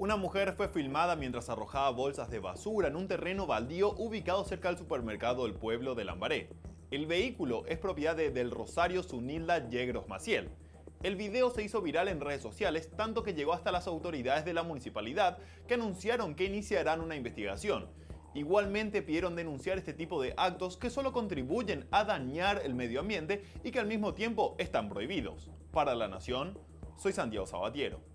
Una mujer fue filmada mientras arrojaba bolsas de basura en un terreno baldío ubicado cerca del supermercado del pueblo de Lambaré. El vehículo es propiedad de Del Rosario Sunilda Yegros Maciel. El video se hizo viral en redes sociales, tanto que llegó hasta las autoridades de la municipalidad, que anunciaron que iniciarán una investigación. Igualmente pidieron denunciar este tipo de actos que solo contribuyen a dañar el medio ambiente y que al mismo tiempo están prohibidos. Para la Nación, soy Santiago Sabatiero.